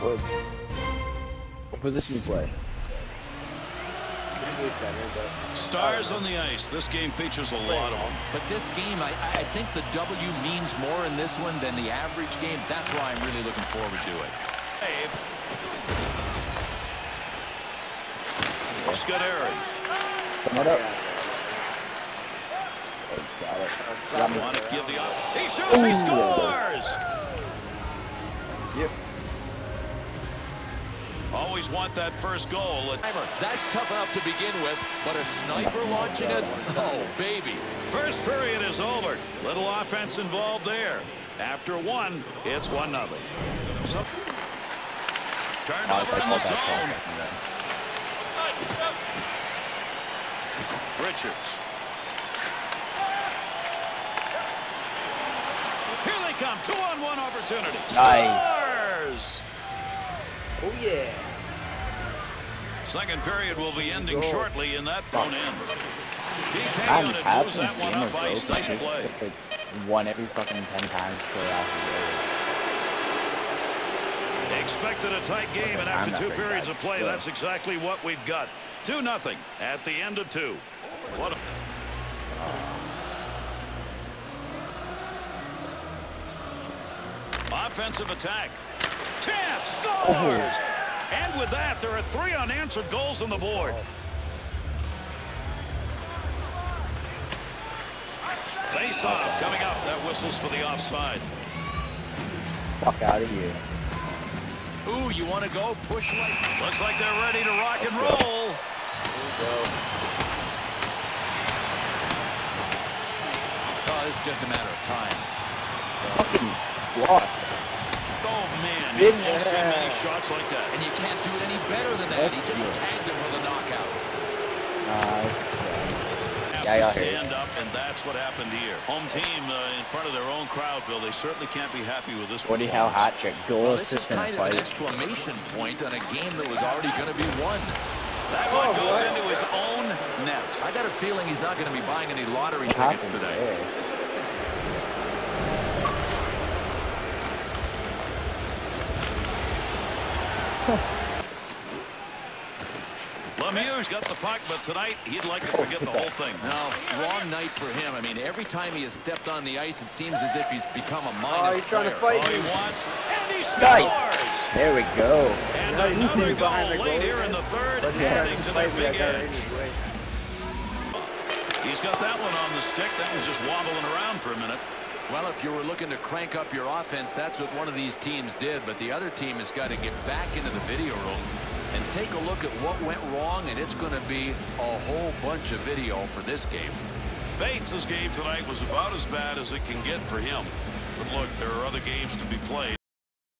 What, what position you play? Stars on the ice. This game features a lot of them. But this game, I, I think the W means more in this one than the average game. That's why I'm really looking forward to it. Dave. Scuderi. Come on up. Oh, got it. Got me. Want to give the up. He shoots. He scores. Yep. Always want that first goal. Timer. That's tough enough to begin with, but a sniper launching it? Oh, baby. First period is over. Little offense involved there. After one, it's one nothing. So, Oh, I turnover in the zone. Richards. Here they come. Two on one opportunity. Nice. Scores! Oh yeah. Second period will be ending shortly in that front end. I'm on it half moves some that one up ice. Nice play. like one every fucking ten times after Expected a tight game, and after two periods of play, that's exactly what we've got. 2 nothing at the end of two. What a... Offensive attack. Chance scores! And with that, there are three unanswered goals on the board. Face off coming up. That whistles for the offside. Fuck out of here. Ooh, you want to go? Push like... Looks like they're ready to rock and roll. Oh, this is just a matter of time. Fucking block. Man. You Didn't- won't see many shots like that. And you can't do it any better than that. He just tagged him for the knockout. Nice. Have Yeah, to yeah, I hear you. stand up, and that's what happened here. Home team uh, in front of their own crowd, Bill. They certainly can't be happy with this Gordie Howe performance. hat trick. Goal Well, this is assist and kind of an exclamation point on a game that was already going to be won. That one Oh, goes boy. into his own net. I got a feeling he's not going to be buying any lottery What tickets happened today. there? Lemieux's got the puck, but tonight he'd like to forget the whole thing. No, wrong night for him. I mean, every time he has stepped on the ice, it seems as if he's become a Oh, minus he's trying to fight All he me. wants, and he Nice. scores! There we go. And No, he's another moving behind goal the late goal. here in the third, But he's adding trying to to their fight me. I big got it edge. in his way. He's got that one on the stick. That was just wobbling around for a minute. Well, if you were looking to crank up your offense, that's what one of these teams did. But the other team has got to get back into the video room and take a look at what went wrong, and it's going to be a whole bunch of video for this game. Bates' game tonight was about as bad as it can get for him. But look, there are other games to be played.